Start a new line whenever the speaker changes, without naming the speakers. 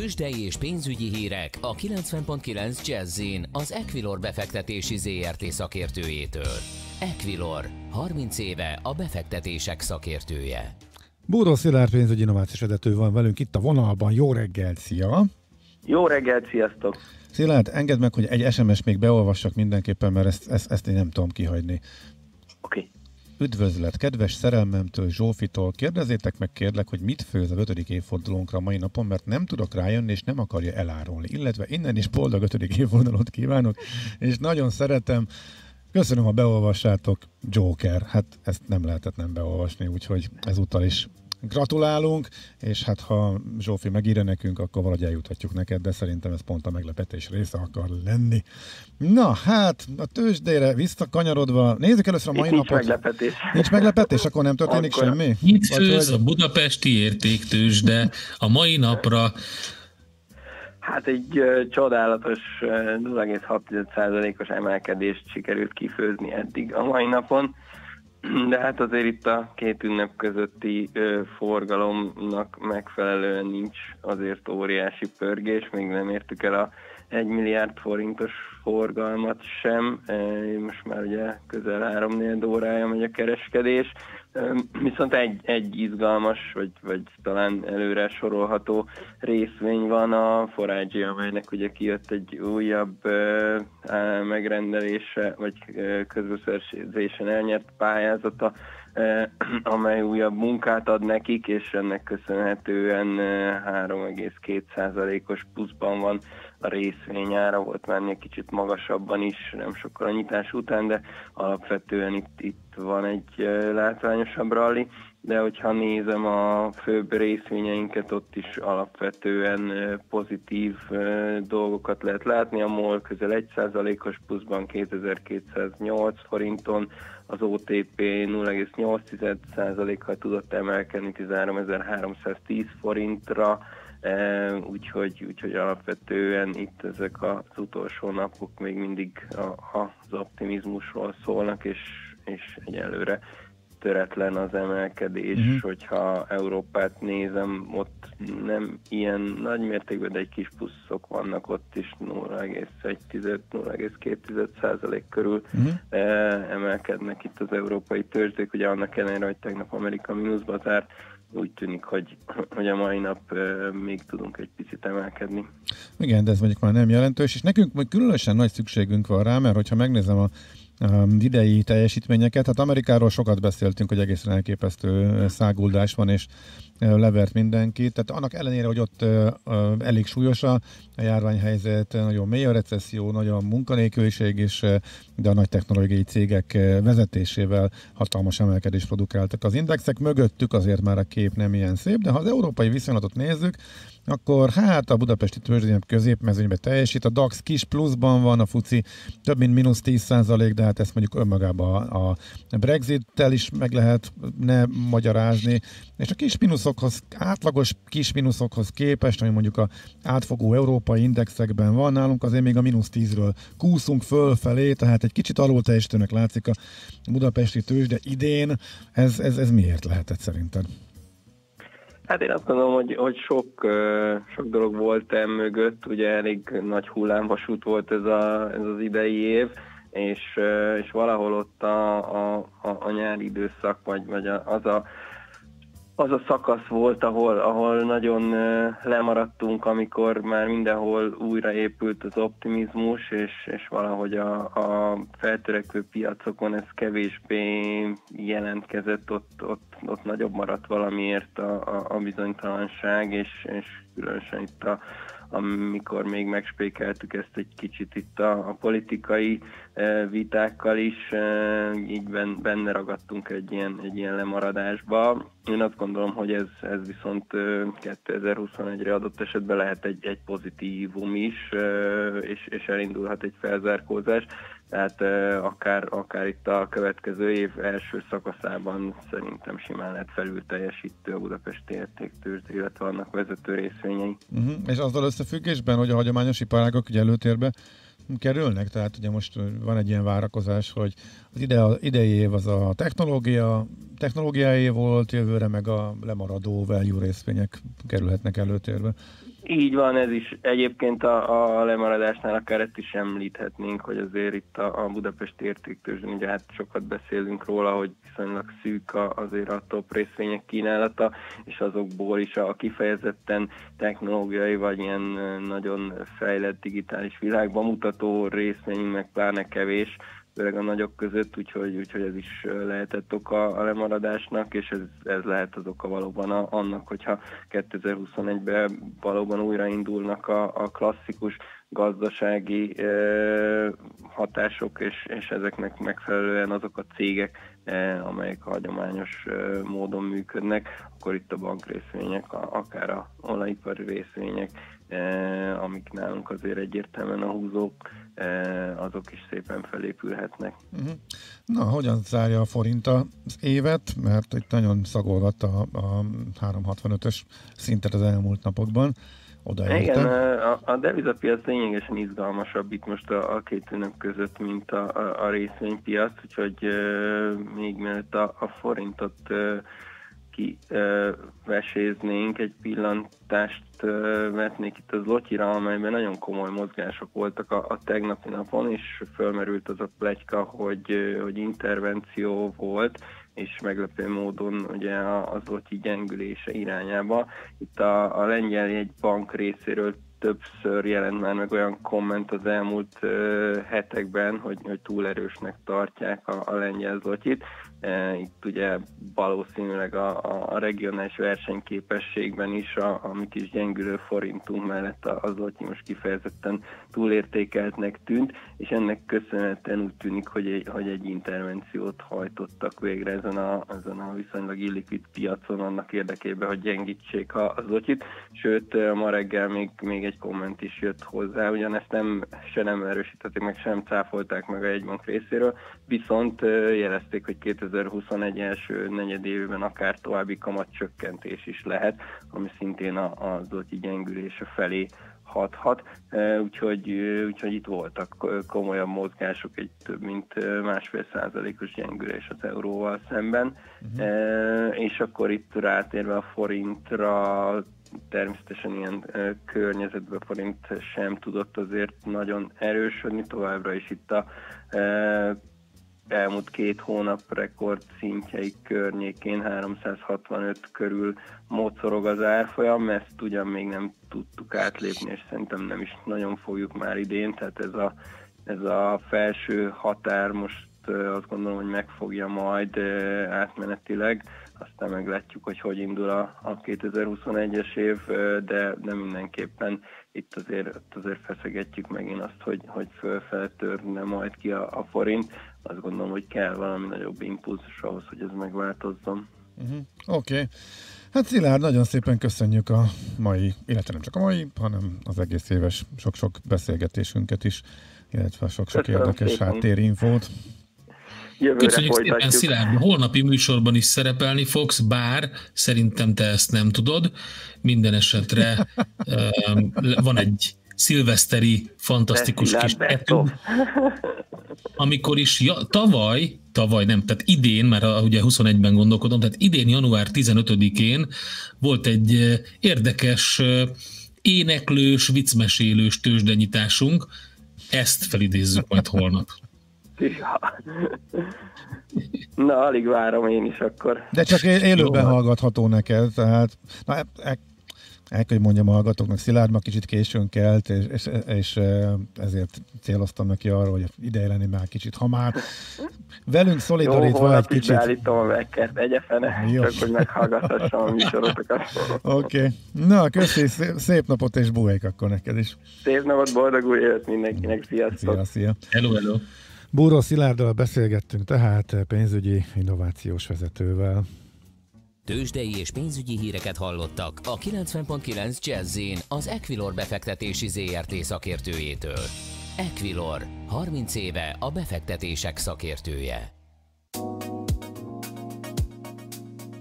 Tőzsdei és pénzügyi hírek a 90.9 Jazzin az Equilor befektetési ZRT szakértőjétől. Equilor, 30 éve a befektetések szakértője.
Búró Szilárd pénzügyi innovációs vezető van velünk itt a vonalban. Jó reggelt, szia!
Jó reggelt, sziasztok!
Szilárd, engedd meg, hogy egy SMS még beolvassak mindenképpen, mert ezt, ezt, ezt én nem tudom kihagyni.
Oké. Okay.
Üdvözlet, kedves szerelmemtől, Zsófitól, kérdezzétek meg kérlek, hogy mit főz a 5. évfordulónkra mai napon, mert nem tudok rájönni, és nem akarja elárulni. Illetve innen is boldog 5. évfordulót kívánok, és nagyon szeretem. Köszönöm, ha beolvassátok, Joker. Hát ezt nem lehetett nem beolvasni, úgyhogy ezúttal is gratulálunk, és hát ha Zsófi megírja nekünk, akkor valahogy eljuthatjuk neked, de szerintem ez pont a meglepetés része akar lenni. Na, hát a tőzsdére visszakanyarodva, nézzük először a mai
Nincs
napot.
meglepetés.
Nincs meglepetés, akkor nem történik
Akkor-
semmi? Vagy
főz a budapesti értéktősde a mai napra?
Hát egy ö, csodálatos ö, 0,6%-os emelkedést sikerült kifőzni eddig a mai napon, de hát azért itt a két ünnep közötti ö, forgalomnak megfelelően nincs azért óriási pörgés, még nem értük el a 1 milliárd forintos forgalmat sem, most már ugye közel 3 órája megy a kereskedés, Viszont egy, egy izgalmas, vagy, vagy talán előre sorolható részvény van a Forágyi, amelynek ugye kijött egy újabb megrendelése, vagy közbeszerzésen elnyert pályázata, amely újabb munkát ad nekik, és ennek köszönhetően ö, 3,2%-os pluszban van a részvényára, volt már egy kicsit magasabban is, nem sokkal a nyitás után, de alapvetően itt, itt van egy ö, látványosabb rally, de hogyha nézem a főbb részvényeinket, ott is alapvetően pozitív dolgokat lehet látni. A MOL közel 1%-os pluszban 2208 forinton, az OTP 0,8%-kal tudott emelkedni 13310 forintra, úgyhogy, úgyhogy alapvetően itt ezek az utolsó napok még mindig a, az optimizmusról szólnak, és, és egyelőre töretlen az emelkedés,
Mhm.
uh-huh. hogyha Európát nézem, ott nem ilyen nagy mértékben, de egy kis pluszok vannak ott is 0,1-0,2 százalék körül
Mhm.
e, emelkednek itt az európai tőzsdék, ugye annak ellenére, hogy tegnap Amerika mínuszba zárt, úgy tűnik, hogy, hogy a mai nap még tudunk egy picit emelkedni.
Igen, de ez mondjuk már nem jelentős, és nekünk majd különösen nagy szükségünk van rá, mert hogyha megnézem a idei teljesítményeket, hát Amerikáról sokat beszéltünk, hogy egészen elképesztő ö, száguldás van, és ö, levert mindenkit. Tehát annak ellenére, hogy ott ö, elég súlyos a járványhelyzet, nagyon mély a recesszió, nagy a munkanélküliség, és de a nagy technológiai cégek vezetésével hatalmas emelkedést produkáltak. Az indexek mögöttük azért már a kép nem ilyen szép, de ha az európai viszonylatot nézzük, akkor hát a budapesti tőzsdén középmezőnyben teljesít, a DAX kis pluszban van, a FUCI több mint mínusz 10% de hát ezt mondjuk önmagában a, Brexit-tel is meg lehet ne magyarázni, és a kis mínuszokhoz, átlagos kis mínuszokhoz képest, ami mondjuk a átfogó európai indexekben van nálunk, azért még a mínusz 10-ről kúszunk fölfelé, tehát egy kicsit alul teljesítőnek látszik a budapesti tőzsde idén, ez, ez, ez miért lehetett szerinted?
Hát én azt gondolom, hogy, hogy sok, sok dolog volt e mögött, ugye elég nagy hullámvasút volt ez, a, ez az idei év, és, és valahol ott a, a, a, a nyári időszak, vagy, vagy az a az a szakasz volt, ahol, ahol nagyon lemaradtunk, amikor már mindenhol újraépült az optimizmus, és, és valahogy a, a feltörekvő piacokon ez kevésbé jelentkezett, ott, ott, ott nagyobb maradt valamiért a, a, a bizonytalanság, és, és különösen itt a, amikor még megspékeltük ezt egy kicsit itt a, a politikai eh, vitákkal is, eh, így ben, benne ragadtunk egy ilyen, egy ilyen lemaradásba. Én azt gondolom, hogy ez, ez viszont eh, 2021-re adott esetben lehet egy, egy pozitívum is, eh, és, és elindulhat egy felzárkózás. Tehát eh, akár, akár itt a következő év első szakaszában szerintem simán lehet felül teljesítő a Budapesti értéktőzsde, illetve vannak vezető részvényei.
Uh-huh. És azzal összefüggésben, hogy a hagyományos iparágok ugye előtérbe kerülnek, tehát ugye most van egy ilyen várakozás, hogy az ide, idei év az a technológia, technológiai év volt, jövőre meg a lemaradó value részvények kerülhetnek előtérbe.
Így van, ez is. Egyébként a, a lemaradásnál akár ezt is említhetnénk, hogy azért itt a, a Budapest értéktőzsön, ugye hát sokat beszélünk róla, hogy viszonylag szűk a, azért a top részvények kínálata, és azokból is a kifejezetten technológiai vagy ilyen nagyon fejlett digitális világban mutató részvényünk meg pláne kevés, főleg a nagyok között, úgyhogy, úgyhogy ez is lehetett oka a lemaradásnak, és ez, ez lehet az oka valóban a, annak, hogyha 2021-ben valóban újraindulnak a, a klasszikus gazdasági e, hatások, és, és ezeknek megfelelően azok a cégek, e, amelyek hagyományos e, módon működnek, akkor itt a bankrészvények, a, akár a olajipari részvények, amik nálunk azért egyértelműen a húzók, e, azok is szépen felépülhetnek. Uh-huh.
Na, hogyan zárja a forint az évet? Mert itt nagyon szagolgatta a, a 365-ös szintet az elmúlt napokban.
Oda Igen, a, a devizapiac lényegesen izgalmasabb itt most a, a két ünnep között, mint a, a, a részvénypiac, úgyhogy uh, még mielőtt a, a forintot uh, kiveséznénk, egy pillantást vetnék itt az Lotyira, amelyben nagyon komoly mozgások voltak a, a tegnapi napon, és fölmerült az a plegyka, hogy, hogy intervenció volt, és meglepő módon ugye az Lotyi gyengülése irányába. Itt a, a lengyel egy bank részéről többször jelent már meg olyan komment az elmúlt hetekben, hogy, hogy túl erősnek tartják a, a lengyel zlotyit. E, itt ugye valószínűleg a, a regionális versenyképességben is a, a mi kis gyengülő forintunk mellett az Zoltyi most kifejezetten túlértékeltnek tűnt, és ennek köszönhetően úgy tűnik, hogy egy, hogy egy intervenciót hajtottak végre ezen a, ezen a viszonylag illikvid piacon annak érdekében, hogy gyengítsék a, az Zotyit, sőt ma reggel még, még egy komment is jött hozzá, ugyanezt nem, se nem erősítették meg, sem cáfolták meg a jegybank részéről, viszont jelezték, hogy 2000 2021 első negyedévben akár további kamatcsökkentés is lehet, ami szintén a, a zolti gyengülése felé hathat, úgyhogy, úgyhogy itt voltak komolyabb mozgások, egy több mint másfél százalékos gyengülés az euróval szemben, uh-huh. és akkor itt rátérve a forintra, természetesen ilyen környezetben forint sem tudott azért nagyon erősödni, továbbra is itt a elmúlt két hónap rekord szintjeik környékén 365 körül mocorog az árfolyam, ezt ugyan még nem tudtuk átlépni, és szerintem nem is nagyon fogjuk már idén, tehát ez a, ez a felső határ most azt gondolom, hogy megfogja majd átmenetileg, aztán meglátjuk, hogy hogy indul a, a 2021-es év, de, de mindenképpen itt azért, azért feszegetjük megint azt, hogy, hogy fölfele törne majd ki a, a forint. Azt gondolom, hogy kell valami nagyobb impulzus ahhoz, hogy ez megváltozzon.
Uh-huh. Oké. Okay. Hát Szilárd, nagyon szépen köszönjük a mai, illetve nem csak a mai, hanem az egész éves sok-sok beszélgetésünket is, illetve sok-sok érdekes háttérinfót.
Jövőre Köszönjük folytatjuk. szépen, Szilárd. Holnapi műsorban is szerepelni fogsz, bár szerintem te ezt nem tudod. Minden esetre van egy szilveszteri fantasztikus kis etünk, amikor is ja, tavaly, tavaly nem, tehát idén, mert ugye 21-ben gondolkodom, tehát idén január 15-én volt egy érdekes éneklős, viccmesélős tőzsdenyításunk, ezt felidézzük majd holnap.
Na, alig várom én is akkor.
De csak élőben hallgatható neked, tehát na, e, e, el kell, hogy mondjam a hallgatóknak, Szilárd ma kicsit későn kelt, és, és, és ezért céloztam neki arra, hogy ideje lenni már kicsit, ha már velünk szolidarítva egy kicsit. Jó,
beállítom a vekkert, egye fene, Jó. csak hogy meghallgathassam a műsorotokat.
Oké. Okay. Na, köszi, szép napot és buhék akkor neked is.
Szép napot, boldog új évet mindenkinek, sziasztok!
Szia, szia!
Hello, hello!
Búró Szilárddal beszélgettünk tehát pénzügyi innovációs vezetővel.
Tőzsdei és pénzügyi híreket hallottak a 90.9 jazz az Equilor befektetési ZRT szakértőjétől. Equilor, 30 éve a befektetések szakértője.